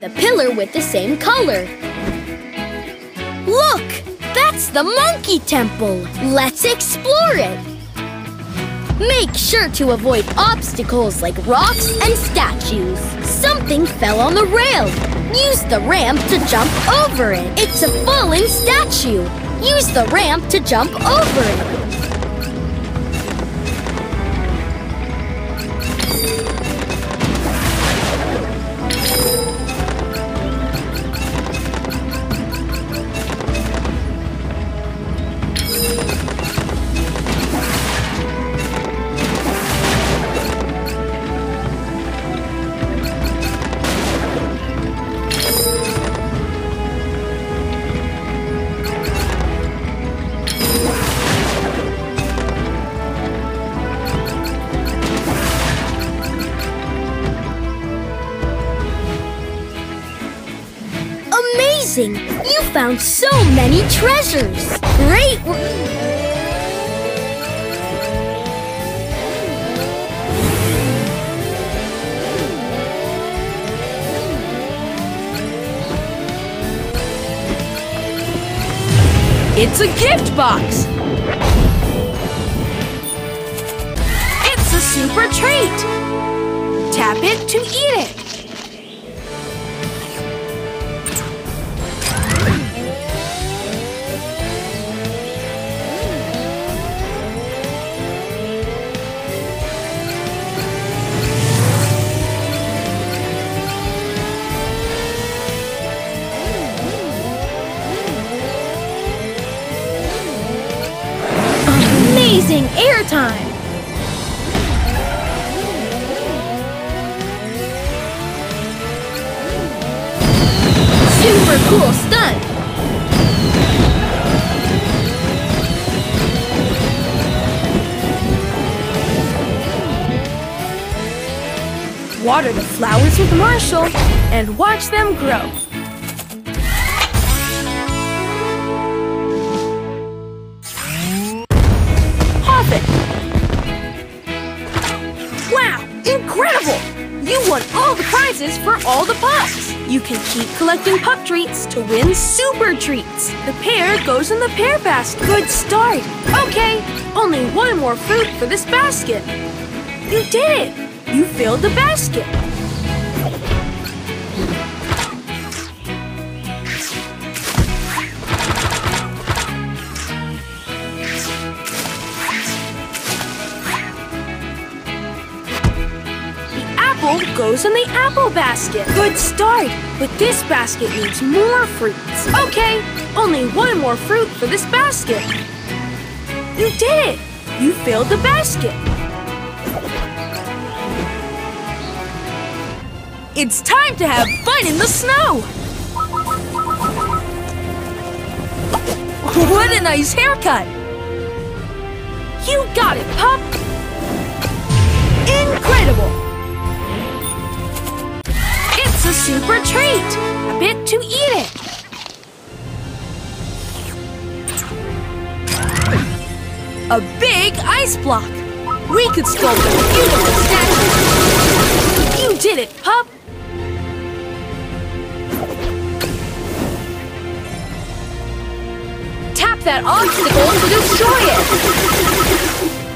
The pillar with the same color. Look! That's the monkey temple! Let's explore it! Make sure to avoid obstacles like rocks and statues. Something fell on the rail. Use the ramp to jump over it. It's a fallen statue. Use the ramp to jump over it. Amazing! You found so many treasures! Great! It's a gift box! It's a super treat! Tap it to eat it! Amazing airtime! Super cool stunt! Water the flowers with Marshall and watch them grow. Won all the prizes for all the pups! You can keep collecting pup treats to win super treats. The pear goes in the pear basket. Good start. Okay, only one more fruit for this basket. You did it! You filled the basket. Goes in the apple basket. Good start, but this basket needs more fruits. Okay, only one more fruit for this basket. You did it! You filled the basket. It's time to have fun in the snow! What a nice haircut! You got it, pup! Super treat! A bit to eat it! A big ice block! We could sculpt a beautiful statue! You did it, pup! Tap that obstacle to destroy it!